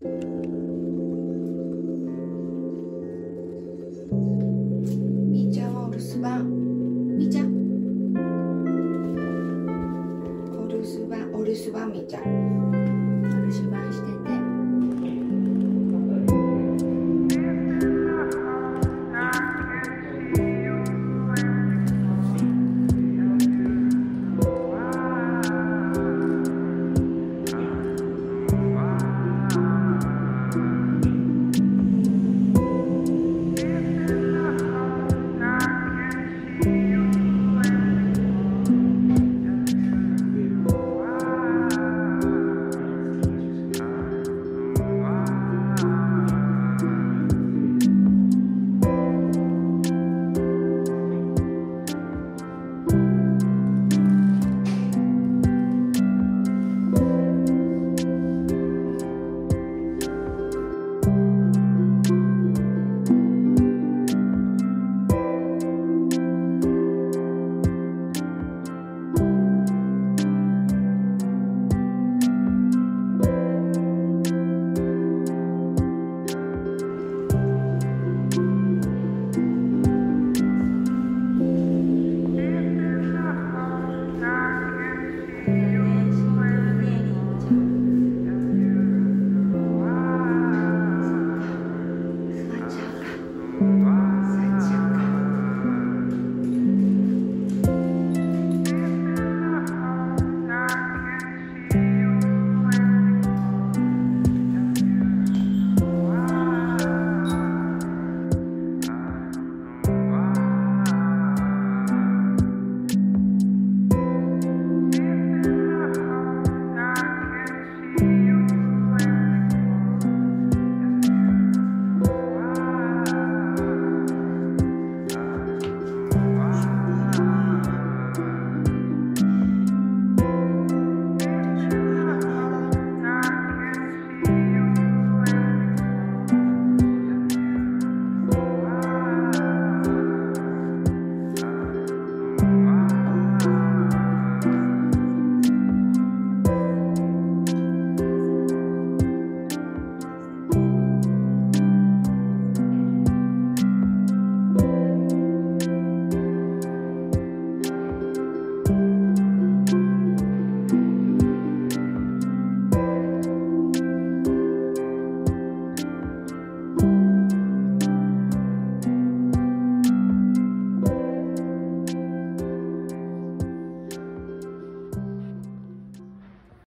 みーちゃんはお留守番。みーちゃん。お留守番。お留守番みーちゃん。